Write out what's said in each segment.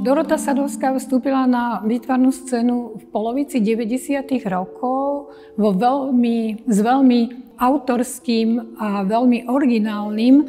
Dorota Sadovská vstúpila na výtvarnú scénu v polovici 90. rokov vo veľmi, s veľmi autorským a veľmi originálnym e,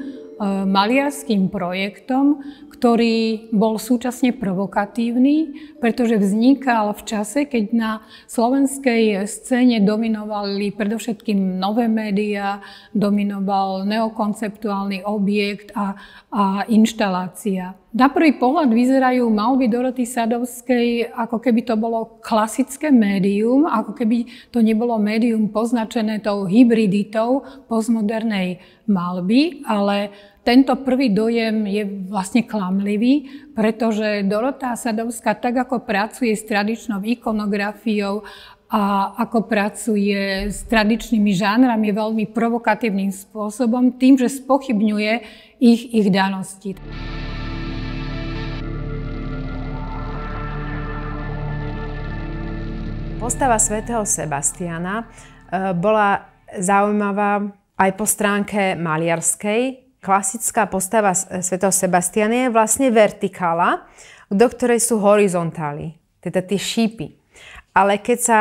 maliarským projektom, ktorý bol súčasne provokatívny, pretože vznikal v čase, keď na slovenskej scéne dominovali predovšetkým nové médiá, dominoval neokonceptuálny objekt a, a inštalácia. Na prvý pohľad vyzerajú malby Doroty Sadovskej, ako keby to bolo klasické médium, ako keby to nebolo médium poznačené tou hybriditou postmodernej malby, ale tento prvý dojem je vlastne klamlivý, pretože Dorota Sadovská, tak ako pracuje s tradičnou ikonografiou a ako pracuje s tradičnými žánrami veľmi provokatívnym spôsobom, tým, že spochybňuje ich, ich danosti. Postava svätého Sebastiana eh, bola zaujímavá aj po stránke maliarskej, klasická postava svätého Sebastiana je vlastne vertikála, do ktorej sú horizontály, teda tie šípy. Ale keď sa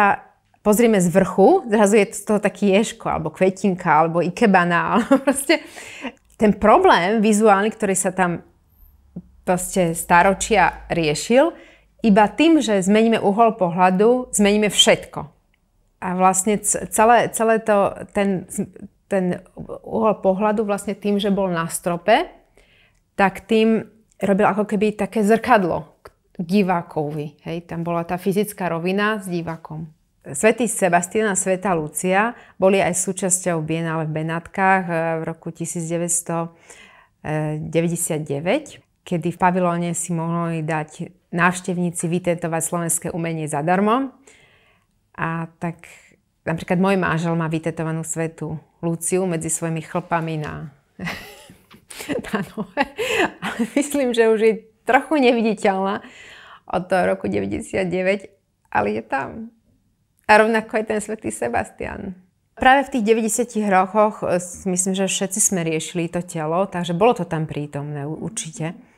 pozrieme z vrchu, zrazu je z toho taký ješko, alebo kvetinka, alebo ikebana, alebo proste ten problém vizuálny, ktorý sa tam proste staročia riešil, iba tým, že zmeníme uhol pohľadu, zmeníme všetko. A vlastne celé, celé to, ten, ten uhol pohľadu vlastne tým, že bol na strope, tak tým robil ako keby také zrkadlo k divákovi. Hej, tam bola tá fyzická rovina s divákom. Svetý Sebastian a Sveta Lucia boli aj súčasťou Bienale v Benátkach eh, v roku 1999, kedy v pavilóne si mohli dať návštevníci vytentovať slovenské umenie zadarmo. A tak napríklad môj manžel má vytetovanú svetu Luciu medzi svojimi chlpami na, na nohe. Ale myslím, že už je trochu neviditeľná od toho roku 99, ale je tam. A rovnako aj ten svätý Sebastian. Práve v tých 90 rokoch e, myslím, že všetci sme riešili to telo, takže bolo to tam prítomné určite.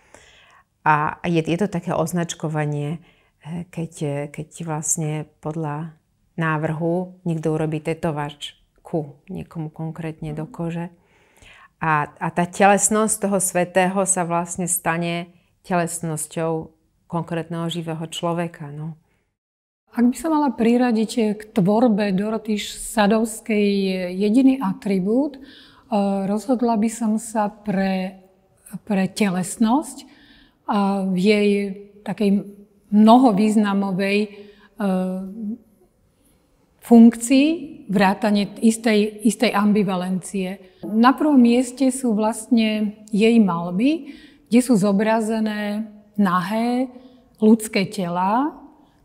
A je, je to také označkovanie, e, keď, e, keď vlastne podľa návrhu niekto urobí tetovač ku niekomu konkrétne do kože. A, a tá telesnosť toho svetého sa vlastne stane telesnosťou konkrétneho živého človeka. No. Ak by sa mala priradiť k tvorbe Doroty Sadovskej jediný atribút, rozhodla by som sa pre, pre telesnosť v jej takej mnohovýznamovej e, funkcii vrátane istej, istej ambivalencie. Na prvom mieste sú vlastne jej malby, kde sú zobrazené nahé ľudské tela,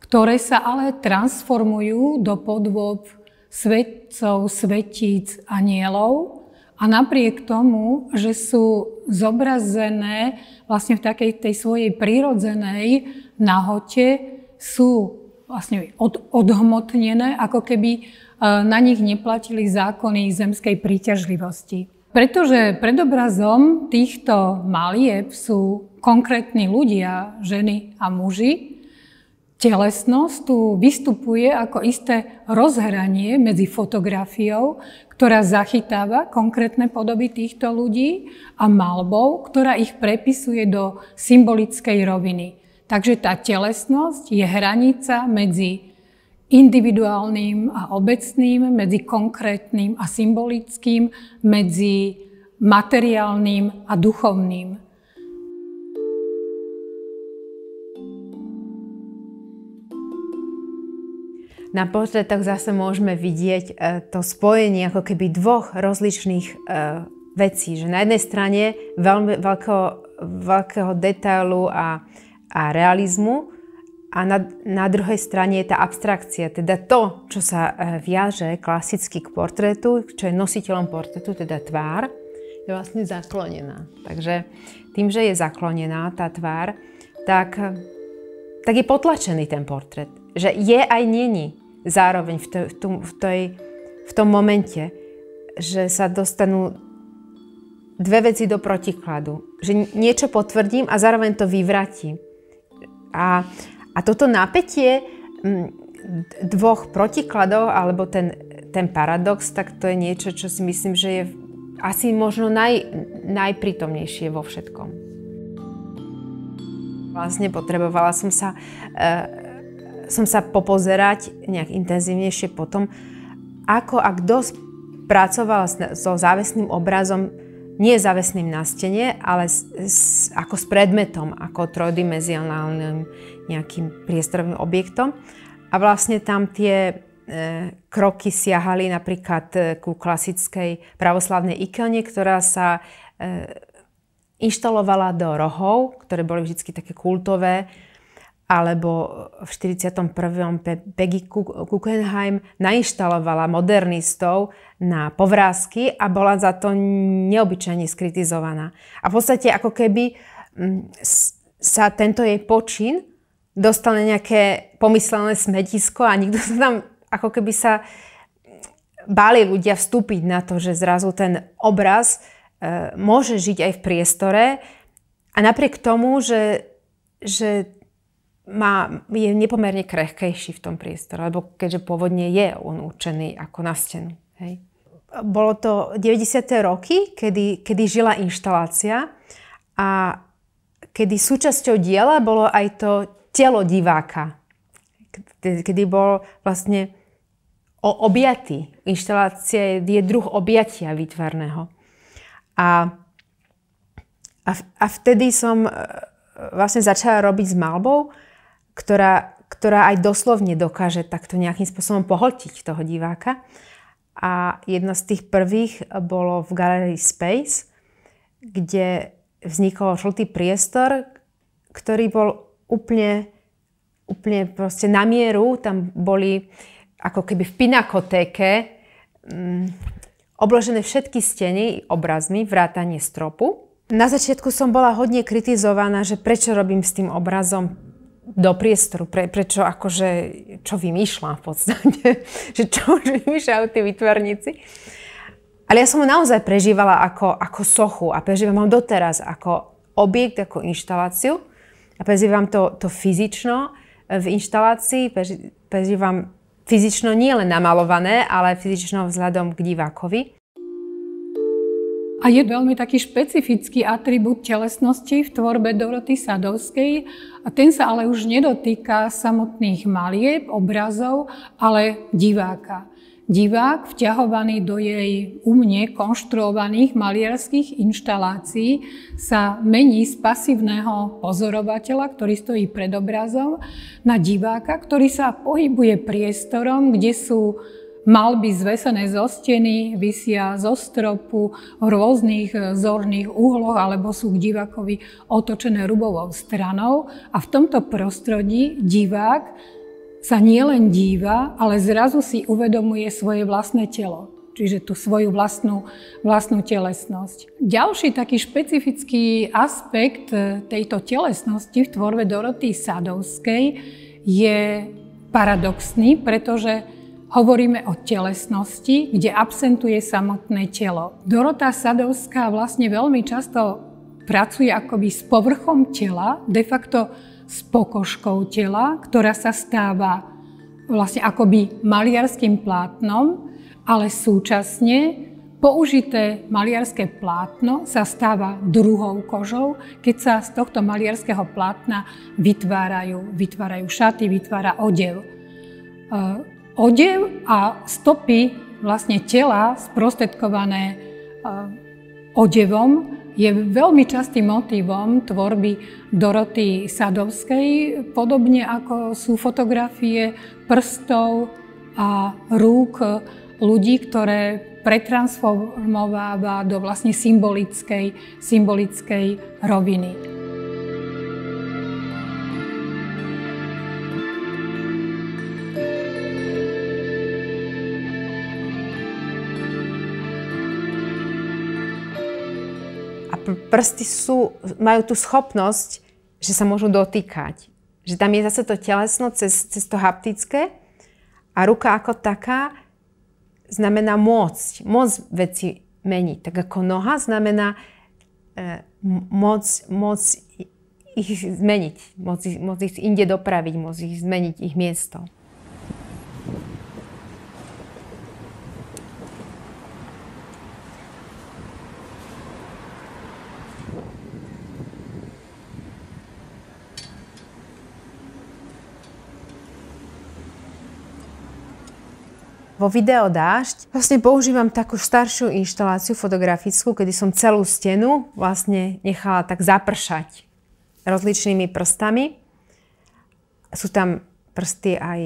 ktoré sa ale transformujú do podôb svetcov, svetíc, anielov. A napriek tomu, že sú zobrazené vlastne v takej tej svojej prírodzenej nahote, sú vlastne od, odhmotnené, ako keby na nich neplatili zákony zemskej príťažlivosti. Pretože predobrazom týchto malieb sú konkrétni ľudia, ženy a muži, telesnosť tu vystupuje ako isté rozhranie medzi fotografiou, ktorá zachytáva konkrétne podoby týchto ľudí a malbou, ktorá ich prepisuje do symbolickej roviny. Takže tá telesnosť je hranica medzi individuálnym a obecným, medzi konkrétnym a symbolickým, medzi materiálnym a duchovným. Na portrétoch zase môžeme vidieť e, to spojenie ako keby dvoch rozličných e, vecí. Že na jednej strane veľmi veľkého, veľkého detailu a, a realizmu a na, na druhej strane je tá abstrakcia, teda to, čo sa e, viaže klasicky k portrétu, čo je nositeľom portrétu, teda tvár, je vlastne zaklonená. Takže tým, že je zaklonená tá tvár, tak, tak je potlačený ten portrét. Že je aj není zároveň v, to, v, tom, v, tej, v tom momente, že sa dostanú dve veci do protikladu. Že niečo potvrdím a zároveň to vyvratím A, a toto napätie dvoch protikladov, alebo ten, ten paradox, tak to je niečo, čo si myslím, že je asi možno naj, najprítomnejšie vo všetkom. Vlastne potrebovala som sa, e, som sa popozerať nejak intenzívnejšie potom, ako a kto pracoval so závesným obrazom, nie závesným na stene, ale s, s, ako s predmetom, ako trojdimenzionálnym nejakým priestorovým objektom. A vlastne tam tie E, kroky siahali napríklad e, ku klasickej pravoslavnej ikone, ktorá sa e, inštalovala do rohov, ktoré boli vždy také kultové, alebo v 41. Peggy Guggenheim nainštalovala modernistov na povrázky a bola za to neobyčajne skritizovaná. A v podstate ako keby sa tento jej počin dostal na nejaké pomyslené smetisko a nikto sa tam ako keby sa báli ľudia vstúpiť na to, že zrazu ten obraz e, môže žiť aj v priestore a napriek tomu, že, že má, je nepomerne krehkejší v tom priestore, lebo keďže pôvodne je on určený ako na stenu. Hej. Bolo to 90. roky, kedy, kedy žila inštalácia a kedy súčasťou diela bolo aj to telo diváka. Kedy bol vlastne o objatý. Inštalácia je druh objatia výtvarného. A, a, a vtedy som e, vlastne začala robiť s malbou, ktorá, ktorá aj doslovne dokáže takto nejakým spôsobom pohltiť toho diváka. A jedna z tých prvých bolo v galerii Space, kde vznikol žltý priestor, ktorý bol úplne, úplne proste na mieru. Tam boli ako keby v pinakotéke mm, obložené všetky steny obrazmi, vrátanie stropu. Na začiatku som bola hodne kritizovaná, že prečo robím s tým obrazom do priestoru, pre, prečo akože, čo vymýšľam v podstate, že čo vymýšľajú tí vytvarníci. Ale ja som ho naozaj prežívala ako, ako sochu a prežívam ho doteraz ako objekt, ako inštaláciu a prežívam to, to fyzično v inštalácii, prežívam fyzično nie len namalované, ale fyzično vzhľadom k divákovi. A je veľmi taký špecifický atribút telesnosti v tvorbe Doroty Sadovskej. A ten sa ale už nedotýka samotných malieb, obrazov, ale diváka. Divák vťahovaný do jej umne konštruovaných maliarských inštalácií sa mení z pasívneho pozorovateľa, ktorý stojí pred obrazom, na diváka, ktorý sa pohybuje priestorom, kde sú malby zvesené zo steny, vysia zo stropu v rôznych zorných úhloch alebo sú k divákovi otočené rubovou stranou a v tomto prostredí divák sa nielen díva, ale zrazu si uvedomuje svoje vlastné telo, čiže tú svoju vlastnú, vlastnú telesnosť. Ďalší taký špecifický aspekt e, tejto telesnosti v tvorbe Doroty Sadovskej je paradoxný, pretože hovoríme o telesnosti, kde absentuje samotné telo. Dorota Sadovská vlastne veľmi často pracuje akoby s povrchom tela, de facto s pokožkou tela, ktorá sa stáva vlastne akoby maliarským plátnom, ale súčasne použité maliarské plátno sa stáva druhou kožou, keď sa z tohto maliarského plátna vytvárajú, vytvárajú šaty, vytvára odev. Odev a stopy vlastne tela sprostredkované uh, odevom je veľmi častým motivom tvorby Doroty Sadovskej, podobne ako sú fotografie prstov a rúk ľudí, ktoré pretransformováva do vlastne symbolickej, symbolickej roviny. Prsty sú, majú tú schopnosť, že sa môžu dotýkať. Že tam je zase to telesno cez, cez to haptické a ruka ako taká znamená môcť. Môcť veci meniť. Tak ako noha znamená e, moc, moc ich zmeniť, môcť, môcť ich inde dopraviť, môcť ich zmeniť ich miesto. Vo video dážď vlastne používam takú staršiu inštaláciu fotografickú, kedy som celú stenu vlastne nechala tak zapršať rozličnými prstami. Sú tam prsty aj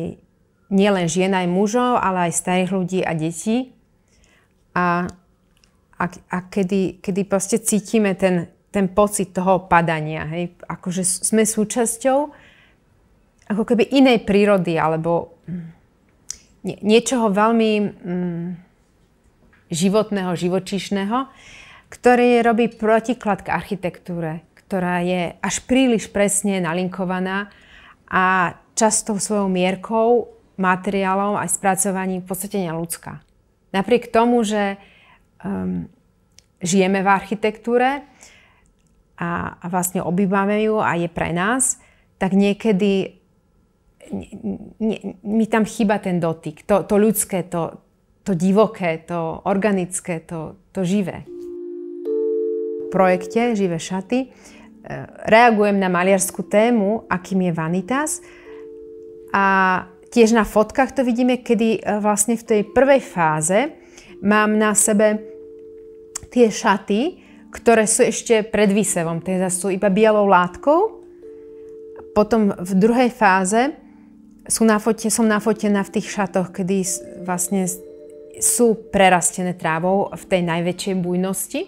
nielen žien, aj mužov, ale aj starých ľudí a detí. A, a, a kedy, kedy proste cítime ten, ten pocit toho padania, hej? akože sme súčasťou ako keby inej prírody, alebo niečoho veľmi mm, životného, živočíšneho, ktorý robí protiklad k architektúre, ktorá je až príliš presne nalinkovaná a často svojou mierkou, materiálom aj spracovaním v podstate neľudská. Napriek tomu, že um, žijeme v architektúre a, a vlastne obývame ju a je pre nás, tak niekedy mi tam chýba ten dotyk, to, to ľudské, to, to divoké, to organické, to, to živé. V projekte Živé šaty e, reagujem na maliarskú tému, akým je vanitas. A tiež na fotkách to vidíme, kedy e, vlastne v tej prvej fáze mám na sebe tie šaty, ktoré sú ešte pred výsevom, teda sú iba bielou látkou. Potom v druhej fáze sú na fote, som nafotená v tých šatoch, kedy vlastne sú prerastené trávou v tej najväčšej bujnosti.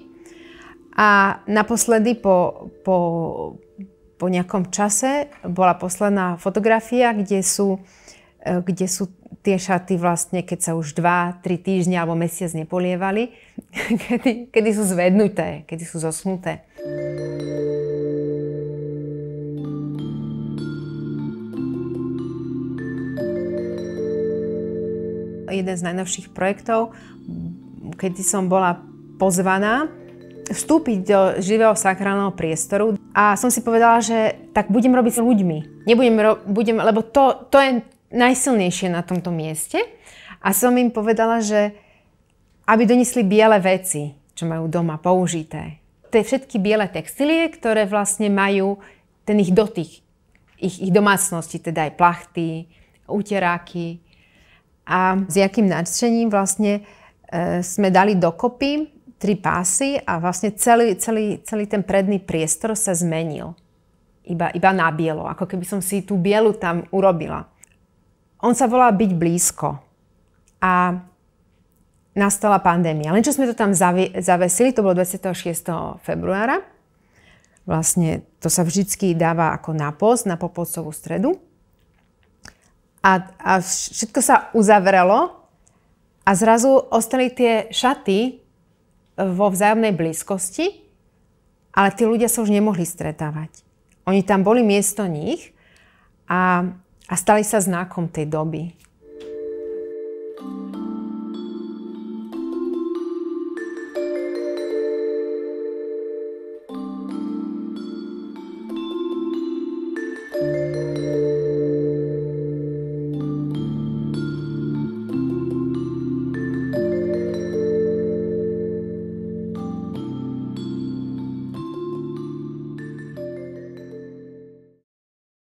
A naposledy po, po, po nejakom čase bola posledná fotografia, kde sú, e, kde sú tie šaty vlastne, keď sa už 2-3 týždne alebo mesiac nepolievali, kedy, kedy sú zvednuté, kedy sú zosnuté. Jeden z najnovších projektov, keď som bola pozvaná vstúpiť do živého sakrálneho priestoru a som si povedala, že tak budem robiť s ľuďmi. Nebudem, ro- budem, lebo to, to je najsilnejšie na tomto mieste. A som im povedala, že aby donesli biele veci, čo majú doma použité. To je všetky biele textílie, ktoré vlastne majú ten ich dotyk, ich, ich domácnosti, teda aj plachty, uteráky, a s jakým nadšením vlastne e, sme dali dokopy tri pásy a vlastne celý, celý, celý ten predný priestor sa zmenil. Iba, iba na bielo, ako keby som si tú bielu tam urobila. On sa volá Byť blízko. A nastala pandémia. Len sme to tam zavesili, to bolo 26. februára. Vlastne to sa vždycky dáva ako na post, na popolcovú stredu. A, a všetko sa uzavrelo a zrazu ostali tie šaty vo vzájomnej blízkosti, ale tí ľudia sa už nemohli stretávať. Oni tam boli miesto nich a, a stali sa znakom tej doby.